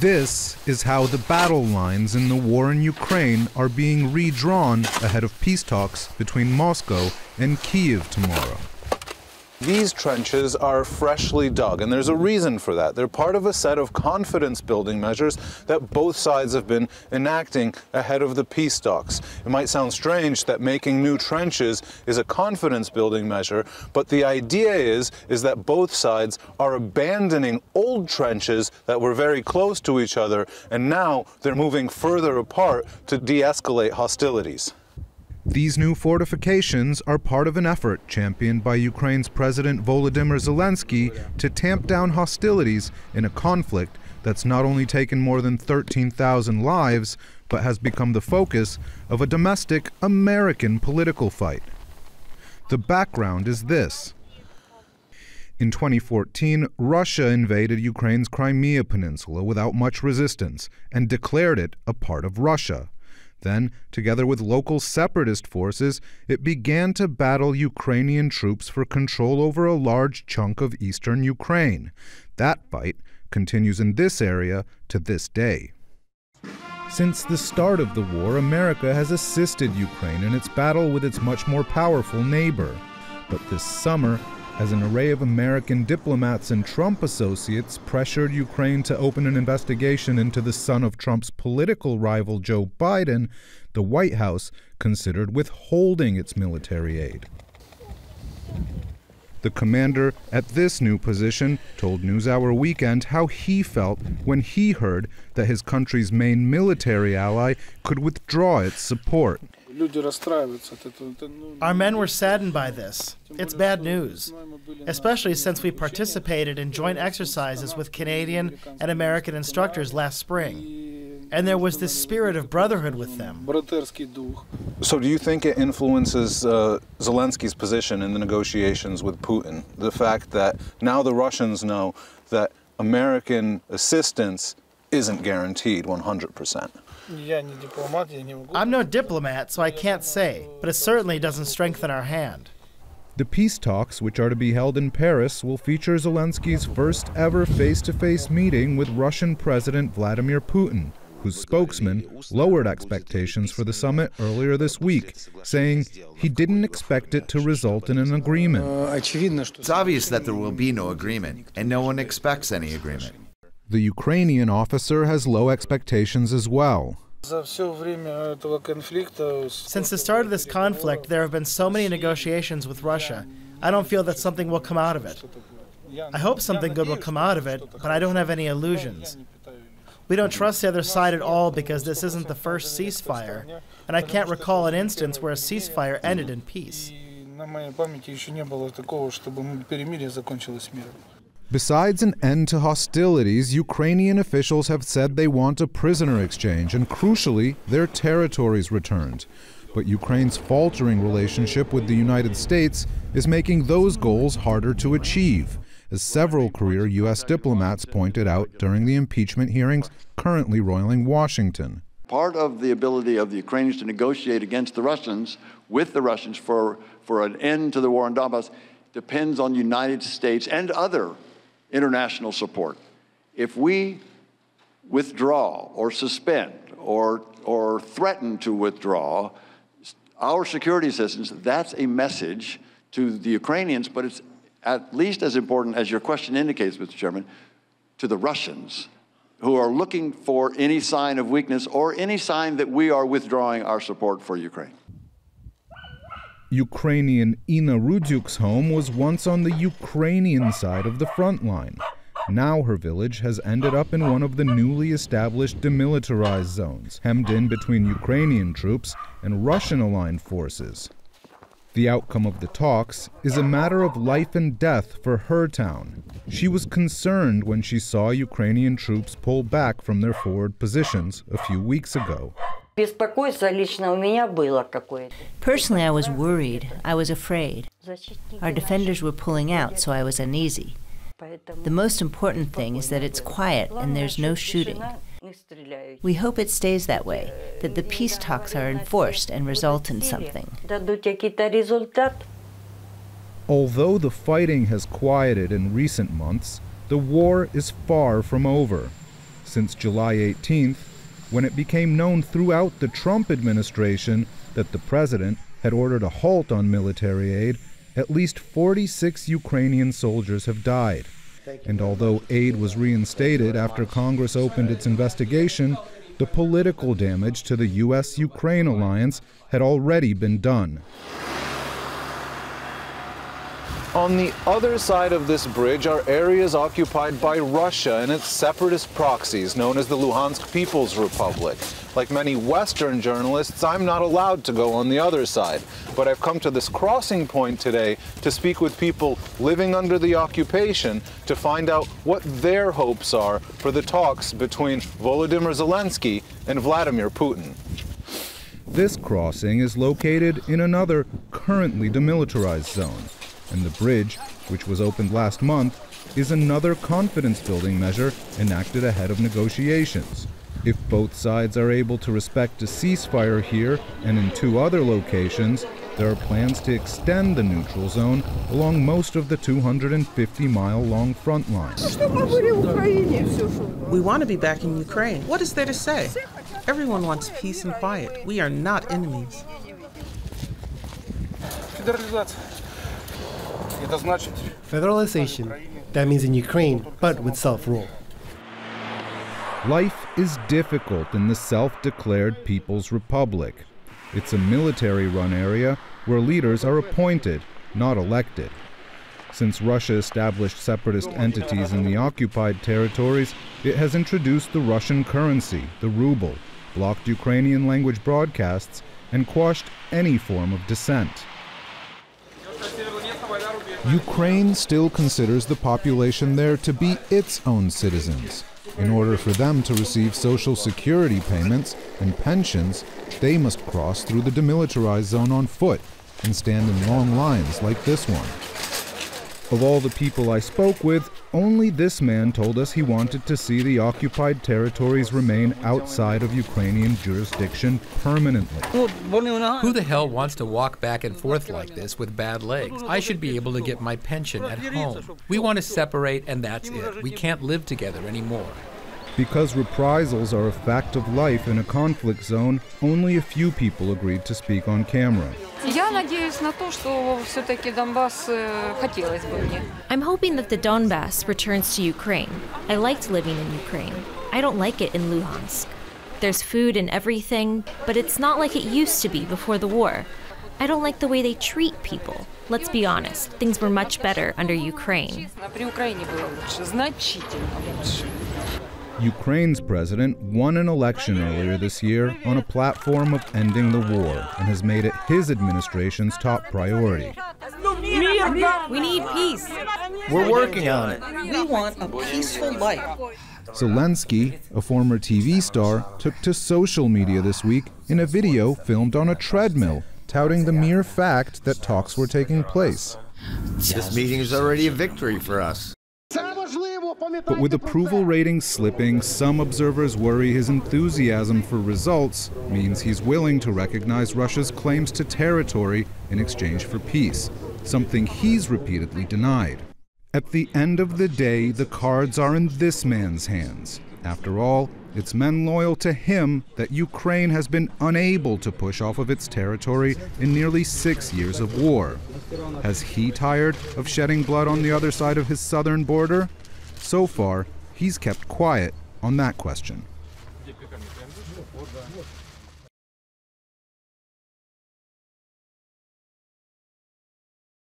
This is how the battle lines in the war in Ukraine are being redrawn ahead of peace talks between Moscow and Kiev tomorrow. These trenches are freshly dug, and there's a reason for that. They're part of a set of confidence building measures that both sides have been enacting ahead of the peace talks. It might sound strange that making new trenches is a confidence building measure, but the idea is, is that both sides are abandoning old trenches that were very close to each other, and now they're moving further apart to de escalate hostilities. These new fortifications are part of an effort championed by Ukraine's President Volodymyr Zelensky to tamp down hostilities in a conflict that's not only taken more than 13,000 lives, but has become the focus of a domestic American political fight. The background is this. In 2014, Russia invaded Ukraine's Crimea Peninsula without much resistance and declared it a part of Russia. Then, together with local separatist forces, it began to battle Ukrainian troops for control over a large chunk of eastern Ukraine. That fight continues in this area to this day. Since the start of the war, America has assisted Ukraine in its battle with its much more powerful neighbor. But this summer, as an array of American diplomats and Trump associates pressured Ukraine to open an investigation into the son of Trump's political rival Joe Biden, the White House considered withholding its military aid. The commander at this new position told NewsHour Weekend how he felt when he heard that his country's main military ally could withdraw its support. Our men were saddened by this. It's bad news, especially since we participated in joint exercises with Canadian and American instructors last spring. And there was this spirit of brotherhood with them. So, do you think it influences uh, Zelensky's position in the negotiations with Putin? The fact that now the Russians know that American assistance isn't guaranteed 100%. I'm no diplomat, so I can't say, but it certainly doesn't strengthen our hand. The peace talks, which are to be held in Paris, will feature Zelensky's first ever face to face meeting with Russian President Vladimir Putin, whose spokesman lowered expectations for the summit earlier this week, saying he didn't expect it to result in an agreement. It's obvious that there will be no agreement, and no one expects any agreement. The Ukrainian officer has low expectations as well. Since the start of this conflict, there have been so many negotiations with Russia. I don't feel that something will come out of it. I hope something good will come out of it, but I don't have any illusions. We don't trust the other side at all because this isn't the first ceasefire, and I can't recall an instance where a ceasefire ended in peace. Besides an end to hostilities, Ukrainian officials have said they want a prisoner exchange and, crucially, their territories returned. But Ukraine's faltering relationship with the United States is making those goals harder to achieve, as several career U.S. diplomats pointed out during the impeachment hearings currently roiling Washington. Part of the ability of the Ukrainians to negotiate against the Russians, with the Russians, for, for an end to the war in Donbass depends on United States and other international support. If we withdraw or suspend or, or threaten to withdraw our security assistance, that's a message to the Ukrainians, but it's at least as important as your question indicates, Mr. Chairman, to the Russians who are looking for any sign of weakness or any sign that we are withdrawing our support for Ukraine. Ukrainian Ina Rudyuk's home was once on the Ukrainian side of the front line. Now her village has ended up in one of the newly established demilitarized zones, hemmed in between Ukrainian troops and Russian aligned forces. The outcome of the talks is a matter of life and death for her town. She was concerned when she saw Ukrainian troops pull back from their forward positions a few weeks ago. Personally, I was worried. I was afraid. Our defenders were pulling out, so I was uneasy. The most important thing is that it's quiet and there's no shooting. We hope it stays that way, that the peace talks are enforced and result in something. Although the fighting has quieted in recent months, the war is far from over. since July 18th, when it became known throughout the Trump administration that the president had ordered a halt on military aid, at least 46 Ukrainian soldiers have died. And although aid was reinstated after Congress opened its investigation, the political damage to the U.S. Ukraine alliance had already been done. On the other side of this bridge are areas occupied by Russia and its separatist proxies, known as the Luhansk People's Republic. Like many Western journalists, I'm not allowed to go on the other side. But I've come to this crossing point today to speak with people living under the occupation to find out what their hopes are for the talks between Volodymyr Zelensky and Vladimir Putin. This crossing is located in another currently demilitarized zone and the bridge, which was opened last month, is another confidence building measure enacted ahead of negotiations. If both sides are able to respect a ceasefire here and in two other locations, there are plans to extend the neutral zone along most of the 250 mile long front line. We want to be back in Ukraine. What is there to say? Everyone wants peace and quiet. We are not enemies. Federalization. That means in Ukraine, but with self rule. Life is difficult in the self declared People's Republic. It's a military run area where leaders are appointed, not elected. Since Russia established separatist entities in the occupied territories, it has introduced the Russian currency, the ruble, blocked Ukrainian language broadcasts, and quashed any form of dissent. Ukraine still considers the population there to be its own citizens. In order for them to receive social security payments and pensions, they must cross through the demilitarized zone on foot and stand in long lines like this one. Of all the people I spoke with, only this man told us he wanted to see the occupied territories remain outside of Ukrainian jurisdiction permanently. Who the hell wants to walk back and forth like this with bad legs? I should be able to get my pension at home. We want to separate, and that's it. We can't live together anymore. Because reprisals are a fact of life in a conflict zone, only a few people agreed to speak on camera. I'm hoping that the Donbass returns to Ukraine. I liked living in Ukraine. I don't like it in Luhansk. There's food and everything, but it's not like it used to be before the war. I don't like the way they treat people. Let's be honest, things were much better under Ukraine. Ukraine's president won an election earlier this year on a platform of ending the war and has made it his administration's top priority. We need peace. We're working on it. We want a peaceful life. Zelensky, a former TV star, took to social media this week in a video filmed on a treadmill, touting the mere fact that talks were taking place. This meeting is already a victory for us. But with approval ratings slipping, some observers worry his enthusiasm for results means he's willing to recognize Russia's claims to territory in exchange for peace, something he's repeatedly denied. At the end of the day, the cards are in this man's hands. After all, it's men loyal to him that Ukraine has been unable to push off of its territory in nearly six years of war. Has he tired of shedding blood on the other side of his southern border? So far, he's kept quiet on that question.